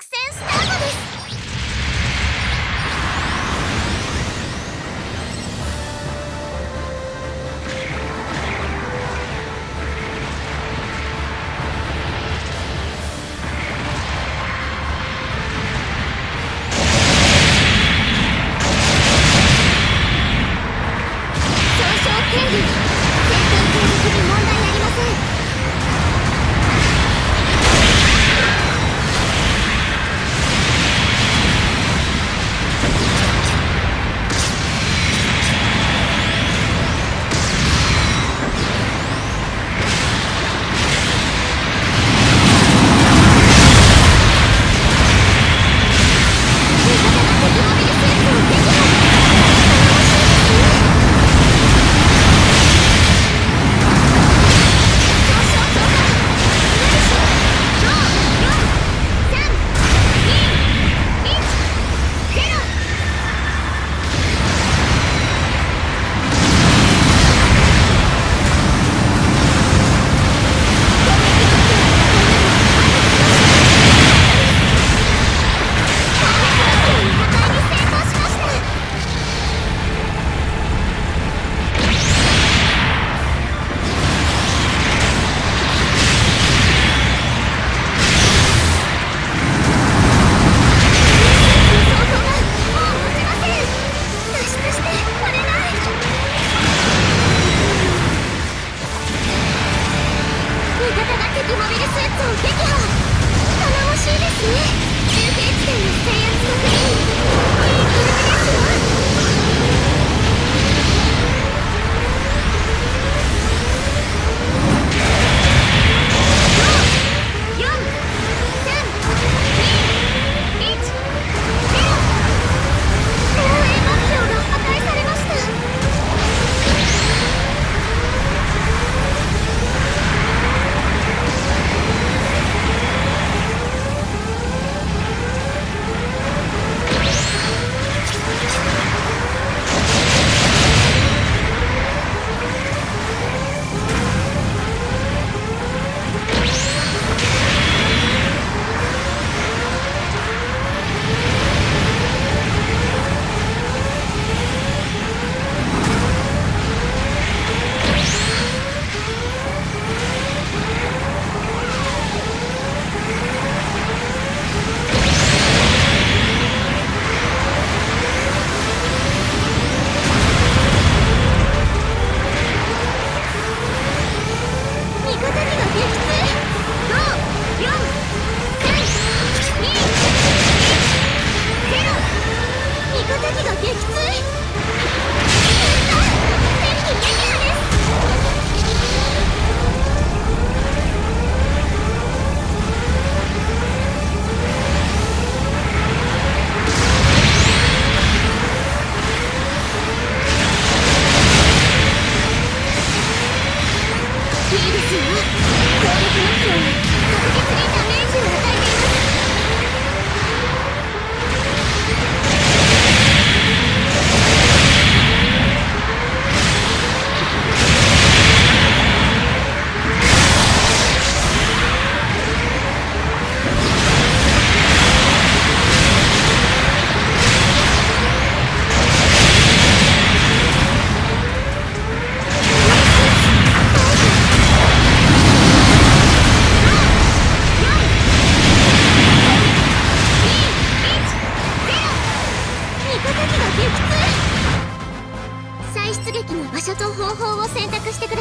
作戦スタート説を撃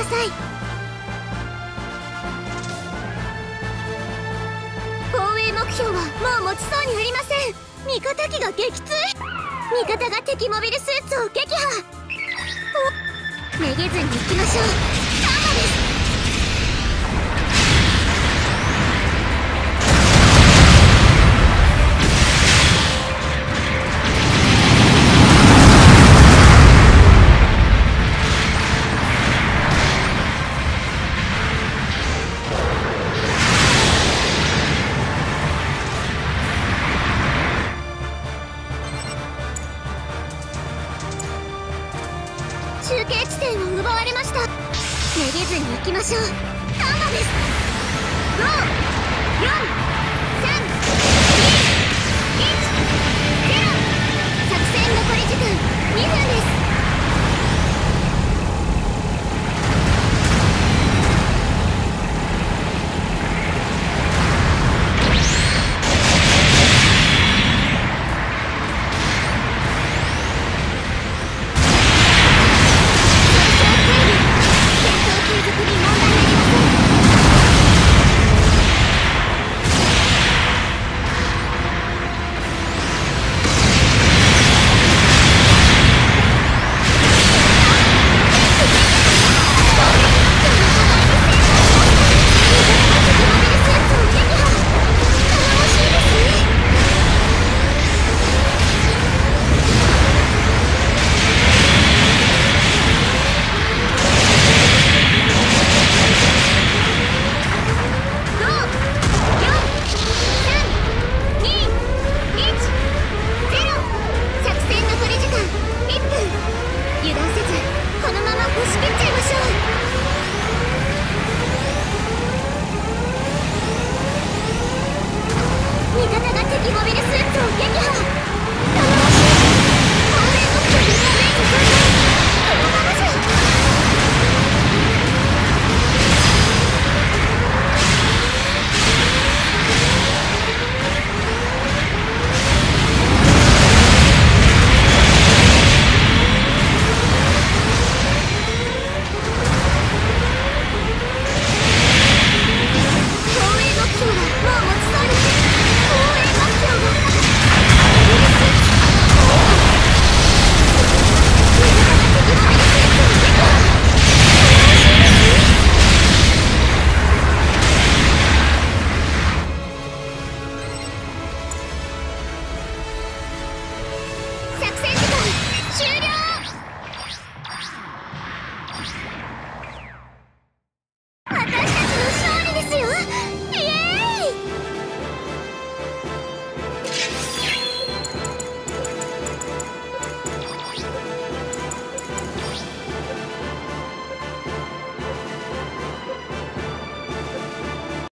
さい。防衛目標はもう持ちそうにありません。味方機が撃墜。味方が敵モビルスーツを撃破。めげずに行きましょう。行きましょう。ンバです。ー